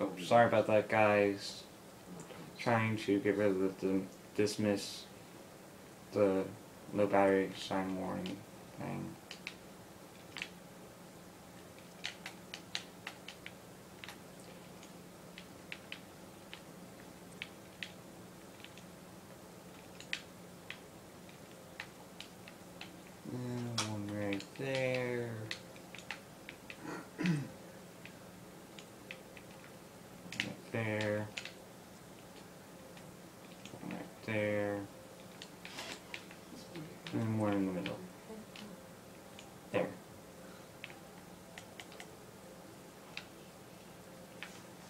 Oh, sorry about that, guys. Trying to get rid of the dismiss the low battery sign warning thing. And one right there. right there. One right there. And one in the middle. There.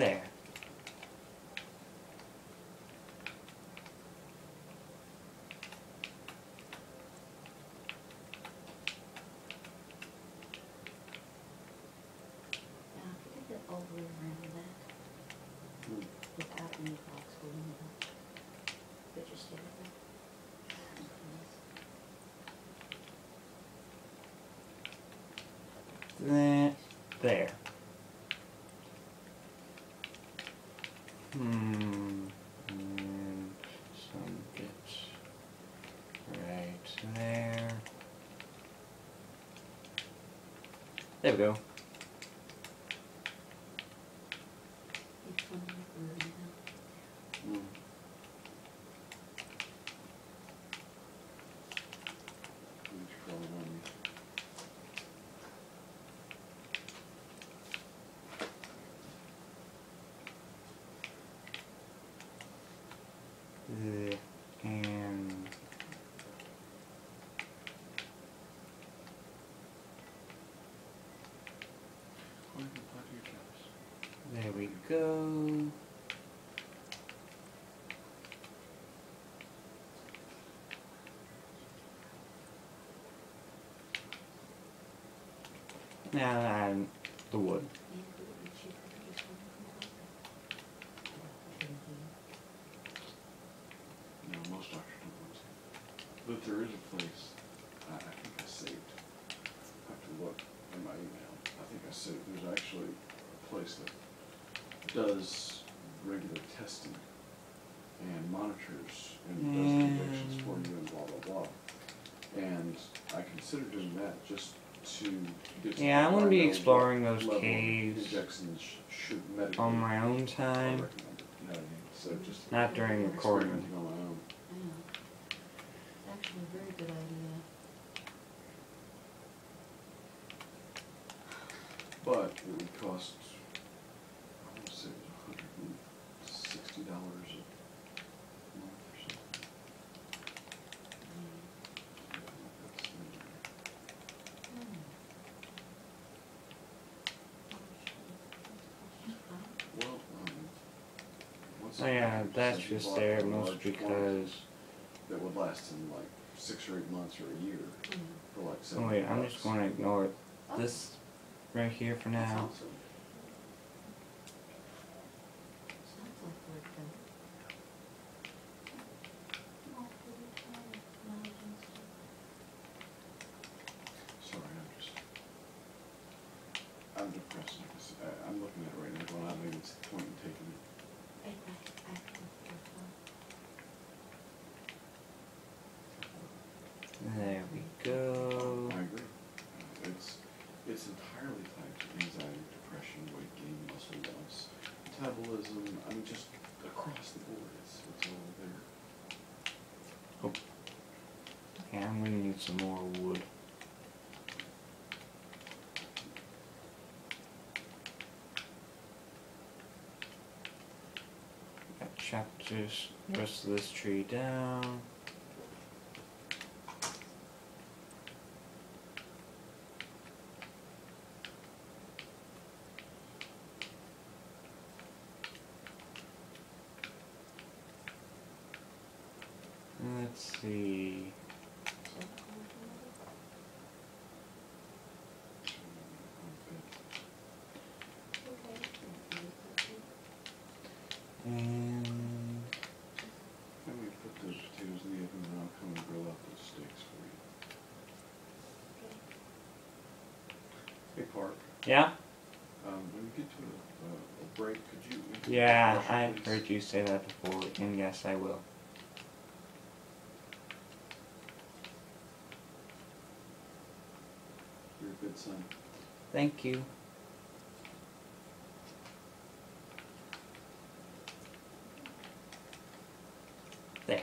Hmm. it there. That there. Hmm. And some bits right there. There we go. Each one like we're in the- Hmm. Each color one. Uh, And Why did you apply to your caps? there we go. Now add the wood. No, most doctors don't. But there is a place, I, I think I saved, I have to look in my email. I think I saved, there's actually a place that does regular testing and monitors and mm. does the injections for you and blah, blah, blah. And I considered doing that just to get. to Yeah, I wanna be level- exploring those level caves Injections should medically. On my own are time. recommended, You know what I mean? So just. Not during recording. Experimenting on my own. Yeah. It's actually a very good idea. But it would cost, I wanna say it was a hundred and sixty dollars a month or something. That's, Hmm. uh, Well, um. Once Oh yeah, that's just there a most because. That would last in like six or eight months or a year Yeah. for like Oh seventy wait, I'm just bucks. going to ignore Oh, this right here for That's now. awesome. Sounds like we're good. Not really tired, managing stuff. Sorry, I'm just, I'm depressed, because I, I'm looking at it right now, going, I don't even see the point in taking it. I, I, I think we're fine. There we go. I agree. Uh, It's, it's entirely tied to anxiety, depression, weight gain, muscle loss, metabolism, I mean, just across the board, it's, it's all there. Yeah, I'm gonna need some more wood. That chop this rest of this tree down. Let's see. And Let me put those potatoes in the oven and I'll come and grill up those steaks for you. Hey, Clark, yeah, um, when you get to a, a, a break, could you? yeah, I've heard you say that before, and yes, I will. You're a good son. Thank you. There.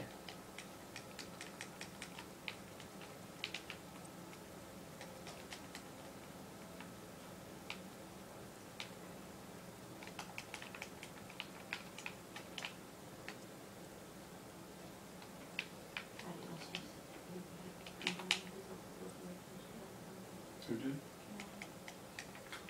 Who did?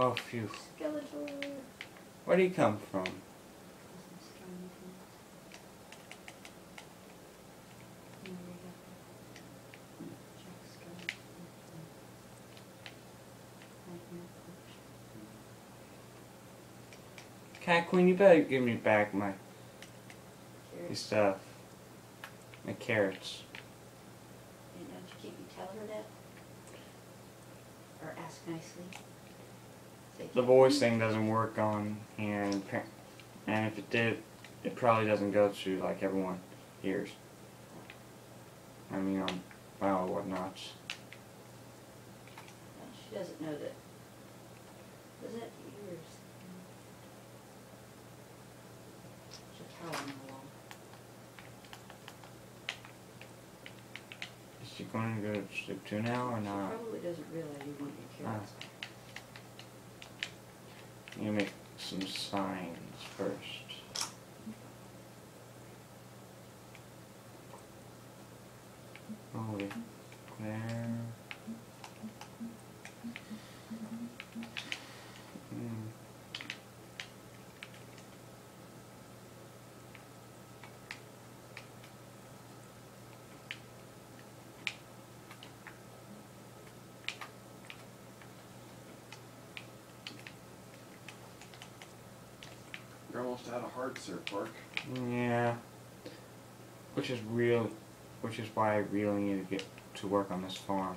Oh, phew. Skeletor. Where would he come from? Cat Queen, you better give me back my my stuff. My carrots. And don't you keep you tell her that? Or ask nicely? The voice thing doesn't work on and, and if it did, it probably doesn't go to like everyone hears. I mean, on wow, whatnots. No, She doesn't know that. Was that yours? There's a towel on the wall. Is she going to go to sleep too now or not? She probably doesn't realize you want your ah. carrots. You make some signs first. Over there. Mm. You're almost out of hearts there, Clark. Yeah. Which is real, which is why I really need to get to work on this farm.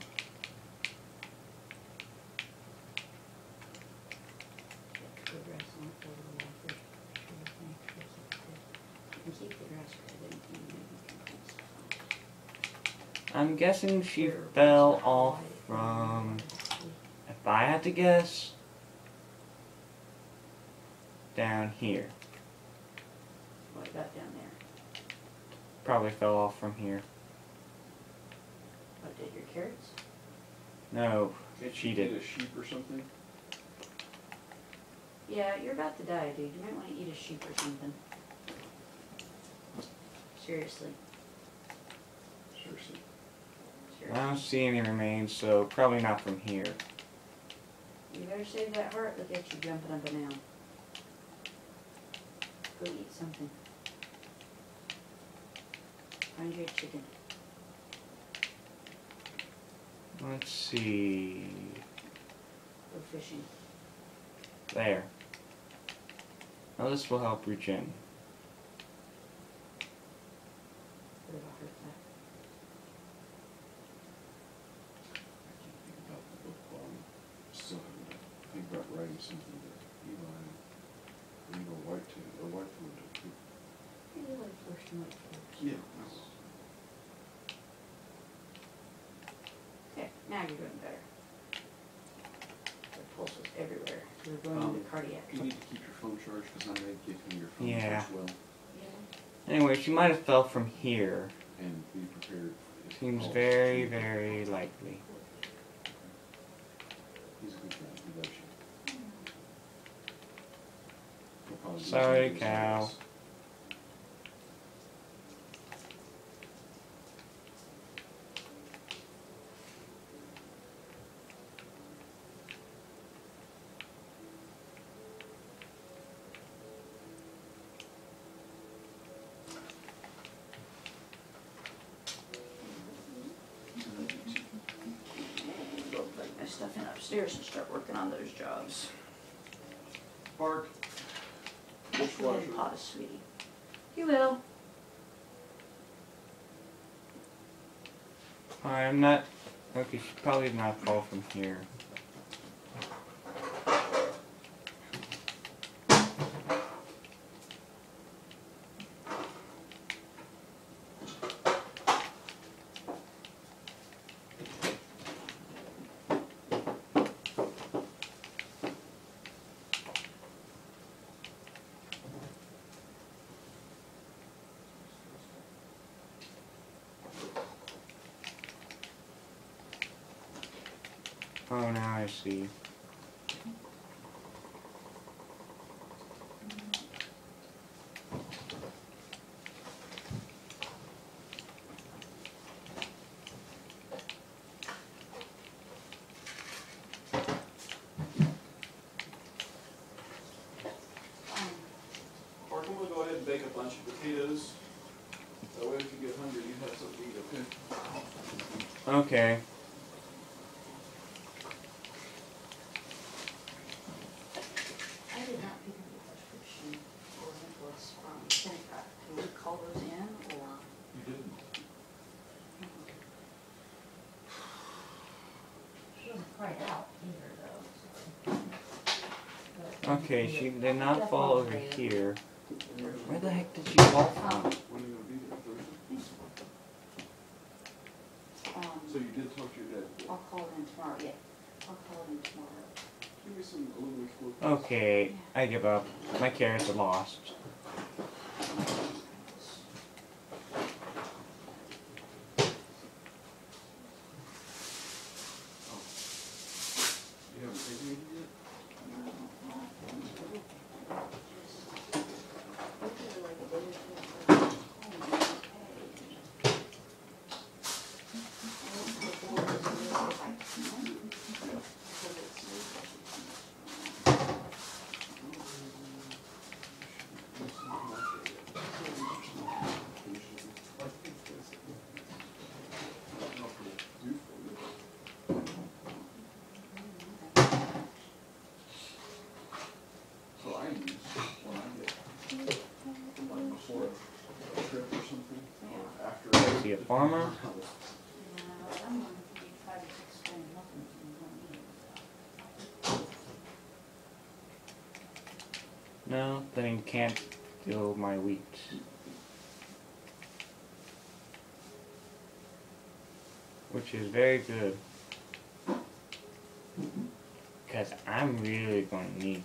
I'm guessing she fell off from, if I had to guess, down here. What about down there? Probably fell off from here. What, did your carrots? No, Can't she you did. eat a sheep or something? Yeah, you're about to die, dude. You might wanna eat a sheep or something. Seriously, Seriously. I don't see any remains, so probably not from here. You better save that heart. Look at you jumping up and down. Go eat something. Find your chicken. Let's see. Go fishing. There. Now this will help regen. What about hurt that? I can't think about the book long. Still haven't think about writing something that Eli, Legal White to, or White to do too. you like first and wait first? Yeah. Okay, now you're doing better. The pulse was everywhere, we're going Um, into cardiac. You need to keep your phone charged, cause I may give him your phone Yeah. as well, Yeah. Anyway, she might have fell from here. and be prepared. if Seems calls. very, very likely. He's a good guy, he loves you. He'll probably do Sorry, something to his Cal. eyes. Go put my stuff in upstairs and start working on those jobs. Mark, Go ahead pause, sweetie. You will. I'm not. Okay, she probably not fall from here. Oh, now I see. Mark, I'm gonna go ahead and bake a bunch of potatoes. That way if you get hungry, you have something to eat, okay? Okay. I did not pick up the prescription for Nicholas from Kennecott. Can we call those in or? You didn't. She wasn't quite out either, though. so. Okay, she did not fall over here. Where the heck did she fall from? Um, When are you gonna be there, um, So you did talk to your dad? I'll call it in tomorrow, yeah. I'll call it in tomorrow. Give me some aluminum. Okay, I give up. My carrots are lost. You haven't taken anything yet? So I use, when I get, like before a trip or something, or Is a farmer? No, then he can't steal my wheat. Which is very good. Because I'm really going to need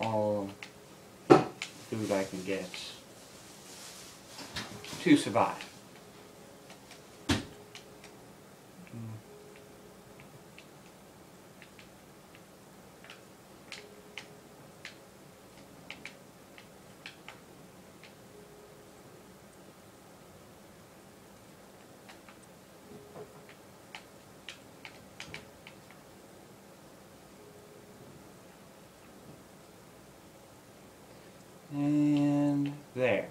all food I can get to survive. There.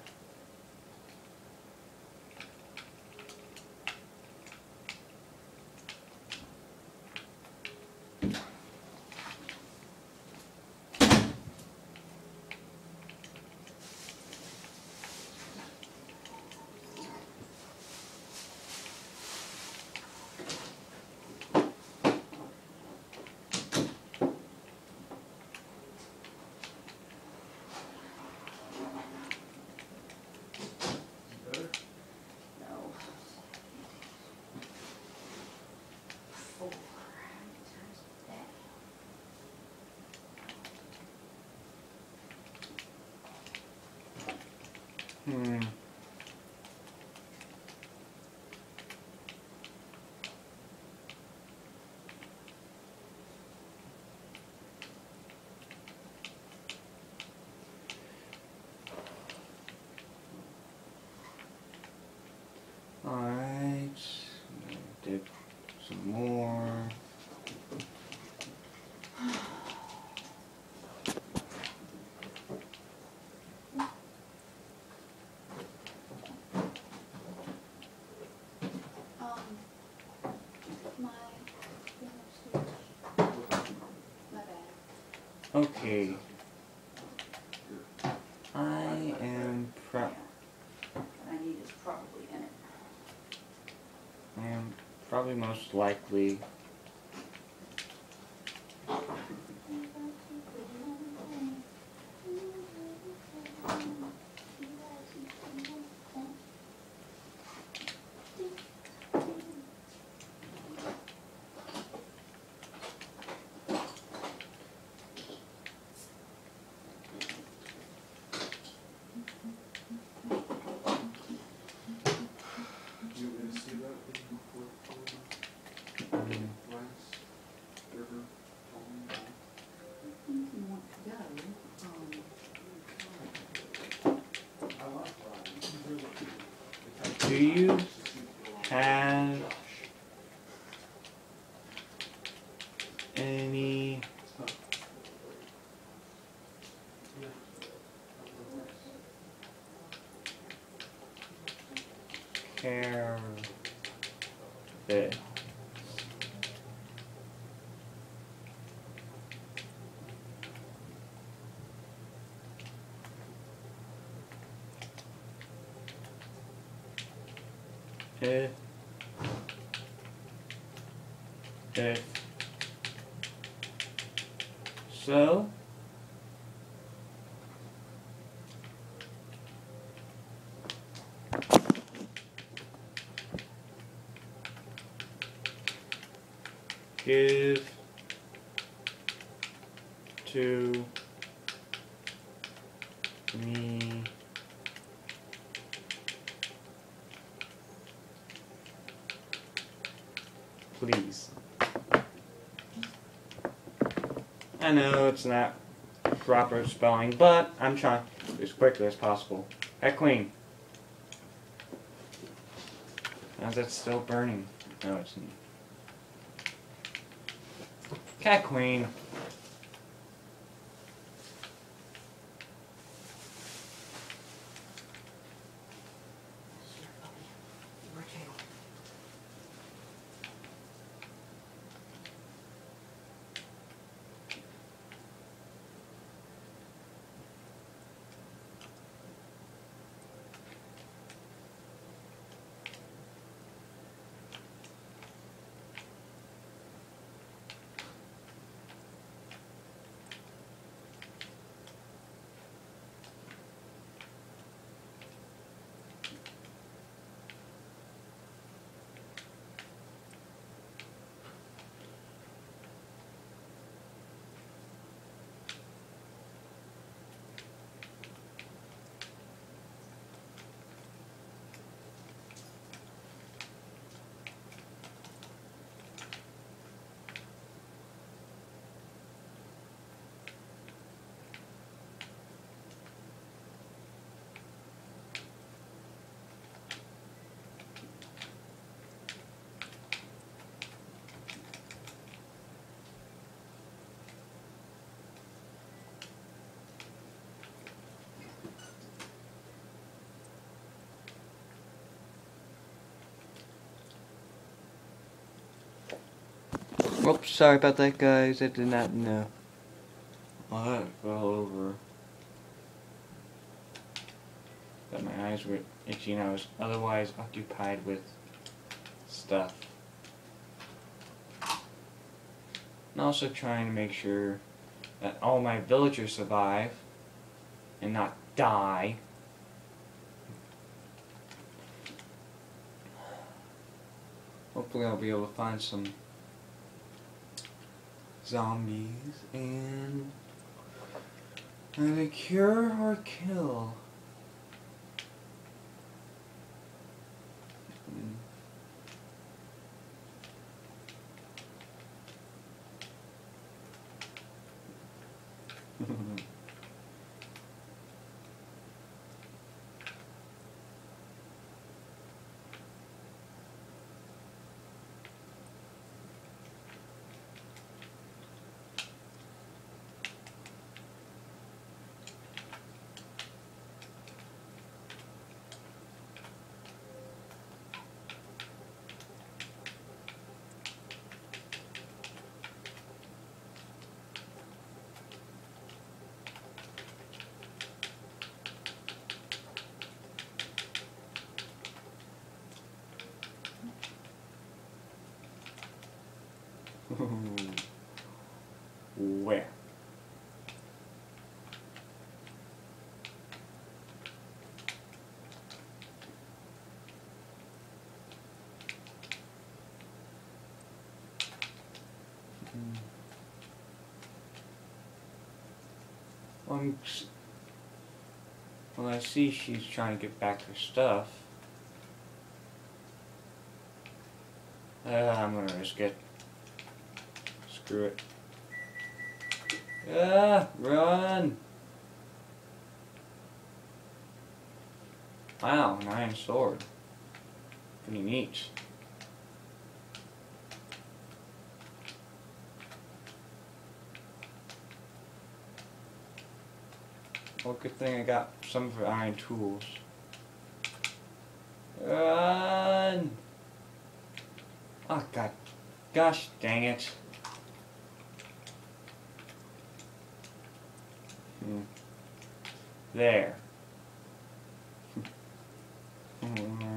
Hmm. Alright, did some more. Um, my, thing upstairs. my bad. Okay. I am pro- I need is probably in it. I am probably most likely You want me to see that before, um, Lance, River, Tom, I think you want to go, um, I like Brian. He's really good. Do you have any care that if if so give to me please. I know it's not proper spelling, but I'm trying as quickly as possible. Queen. How's it still burning? No, it's not. Cat Queen. Oops, sorry about that, guys. I did not know. Oh, that fell over. But my eyes were itchy and I was otherwise occupied with stuff. And also trying to make sure that all my villagers survive and not die. Hopefully I'll be able to find some zombies and either cure or kill. Where? Well, I see she's trying to get back her stuff. Uh, I'm gonna risk it. Screw it. Ah, run! Wow, an iron sword. Pretty neat. Well, good thing I got some of her iron tools. Run! Oh god. Gosh dang it. There. Oh,